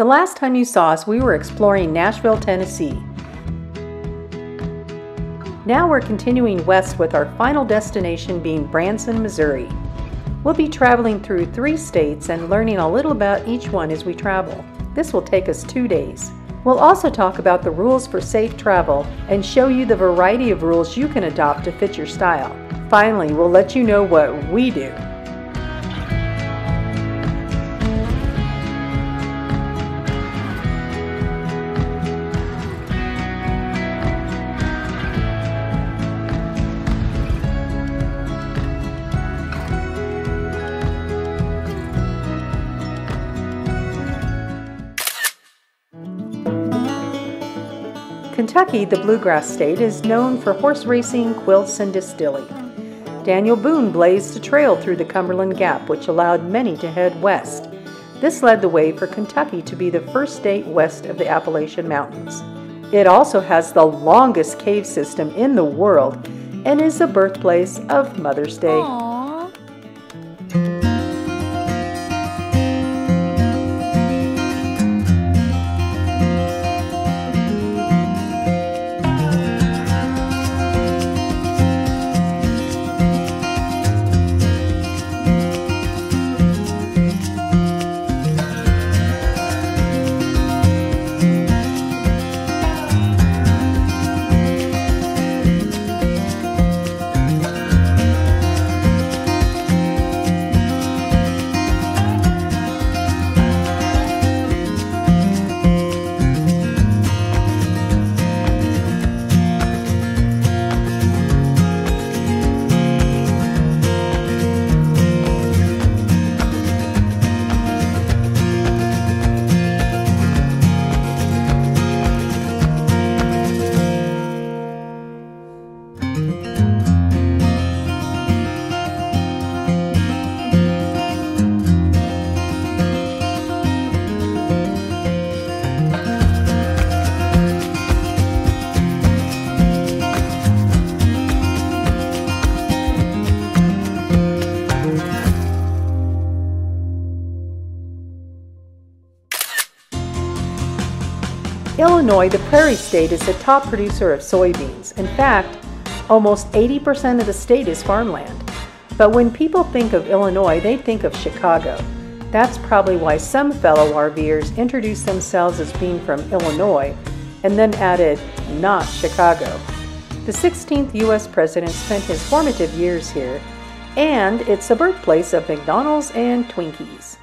The last time you saw us, we were exploring Nashville, Tennessee. Now we're continuing west with our final destination being Branson, Missouri. We'll be traveling through three states and learning a little about each one as we travel. This will take us two days. We'll also talk about the rules for safe travel and show you the variety of rules you can adopt to fit your style. Finally, we'll let you know what we do. Kentucky, the bluegrass state, is known for horse racing, quilts, and distilling. Daniel Boone blazed a trail through the Cumberland Gap, which allowed many to head west. This led the way for Kentucky to be the first state west of the Appalachian Mountains. It also has the longest cave system in the world and is the birthplace of Mother's Day. Aww. Illinois, the Prairie State, is the top producer of soybeans. In fact, almost 80% of the state is farmland. But when people think of Illinois, they think of Chicago. That's probably why some fellow RVers introduced themselves as being from Illinois and then added, not Chicago. The 16th U.S. president spent his formative years here, and it's the birthplace of McDonald's and Twinkies.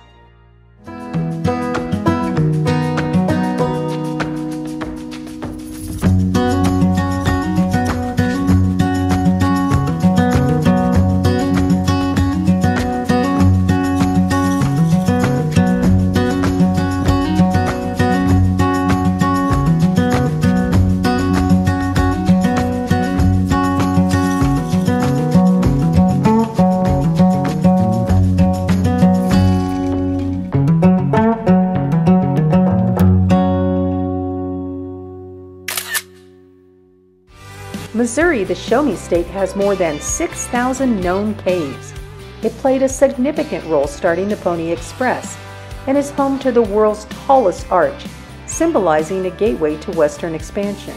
Missouri, the Show Me State, has more than 6,000 known caves. It played a significant role starting the Pony Express and is home to the world's tallest arch, symbolizing a gateway to Western expansion.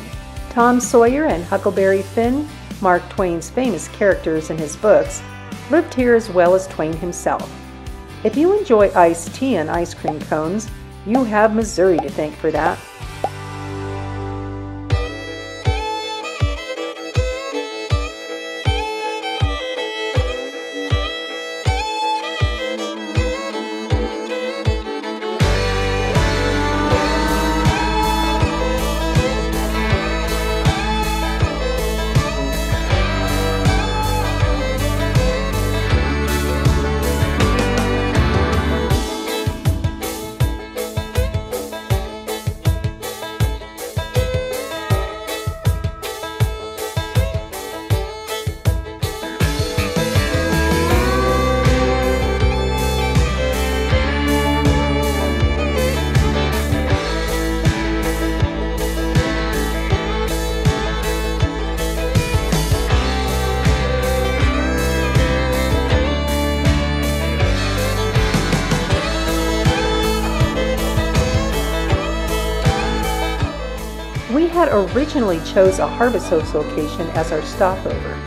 Tom Sawyer and Huckleberry Finn, Mark Twain's famous characters in his books, lived here as well as Twain himself. If you enjoy iced tea and ice cream cones, you have Missouri to thank for that. Originally chose a Harvest Host location as our stopover,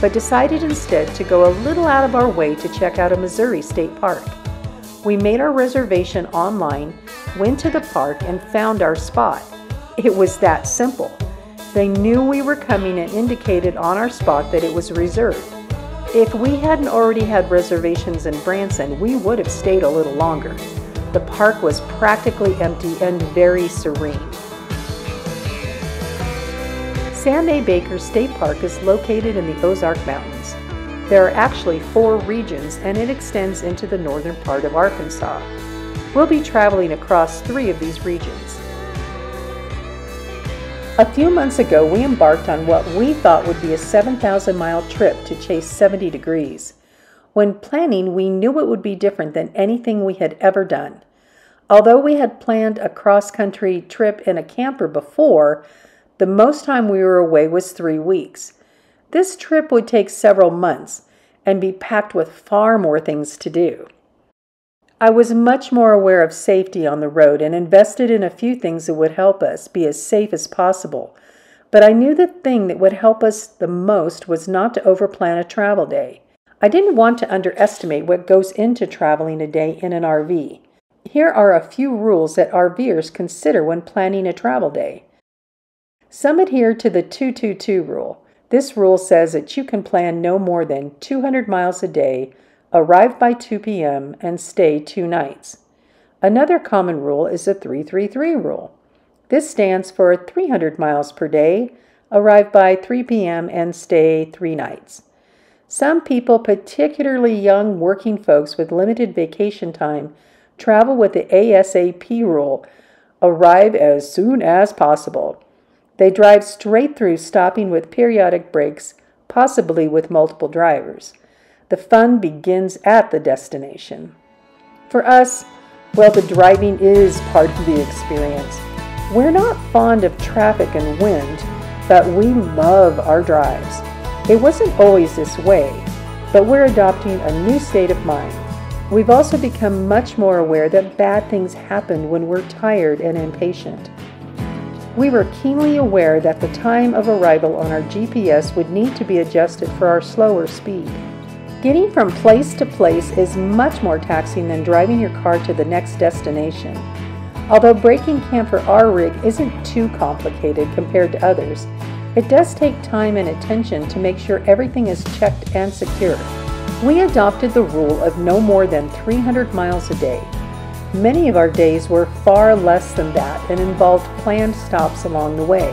but decided instead to go a little out of our way to check out a Missouri state park. We made our reservation online, went to the park, and found our spot. It was that simple. They knew we were coming and indicated on our spot that it was reserved. If we hadn't already had reservations in Branson, we would have stayed a little longer. The park was practically empty and very serene. Sam A. Baker State Park is located in the Ozark Mountains. There are actually four regions and it extends into the northern part of Arkansas. We'll be traveling across three of these regions. A few months ago, we embarked on what we thought would be a 7,000 mile trip to chase 70 degrees. When planning, we knew it would be different than anything we had ever done. Although we had planned a cross country trip in a camper before, the most time we were away was three weeks. This trip would take several months and be packed with far more things to do. I was much more aware of safety on the road and invested in a few things that would help us be as safe as possible. But I knew the thing that would help us the most was not to overplan a travel day. I didn't want to underestimate what goes into traveling a day in an RV. Here are a few rules that RVers consider when planning a travel day. Some adhere to the 222 rule. This rule says that you can plan no more than 200 miles a day, arrive by 2 p.m., and stay two nights. Another common rule is the 333 rule. This stands for 300 miles per day, arrive by 3 p.m., and stay three nights. Some people, particularly young working folks with limited vacation time, travel with the ASAP rule arrive as soon as possible. They drive straight through, stopping with periodic breaks, possibly with multiple drivers. The fun begins at the destination. For us, well, the driving is part of the experience. We're not fond of traffic and wind, but we love our drives. It wasn't always this way, but we're adopting a new state of mind. We've also become much more aware that bad things happen when we're tired and impatient. We were keenly aware that the time of arrival on our GPS would need to be adjusted for our slower speed. Getting from place to place is much more taxing than driving your car to the next destination. Although breaking camp for our rig isn't too complicated compared to others, it does take time and attention to make sure everything is checked and secure. We adopted the rule of no more than 300 miles a day, Many of our days were far less than that and involved planned stops along the way.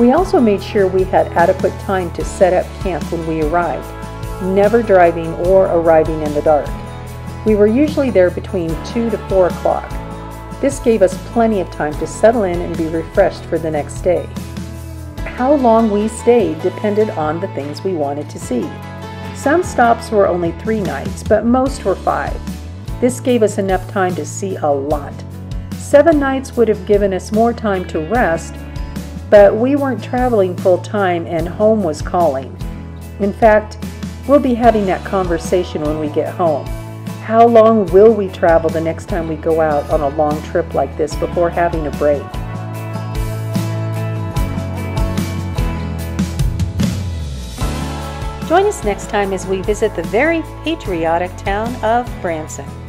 We also made sure we had adequate time to set up camp when we arrived, never driving or arriving in the dark. We were usually there between 2 to 4 o'clock. This gave us plenty of time to settle in and be refreshed for the next day. How long we stayed depended on the things we wanted to see. Some stops were only three nights, but most were five. This gave us enough time to see a lot. Seven nights would have given us more time to rest, but we weren't traveling full time and home was calling. In fact, we'll be having that conversation when we get home. How long will we travel the next time we go out on a long trip like this before having a break? Join us next time as we visit the very patriotic town of Branson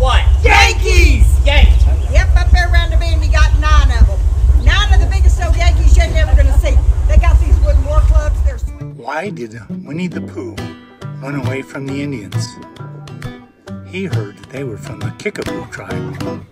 what? Yankees! Yankees. Yep, up there around the bend, you got nine of them. Nine of the biggest old Yankees you're never going to see. They got these wooden war clubs. They're sweet. Why did Winnie the Pooh run away from the Indians? He heard that they were from the Kickapoo tribe.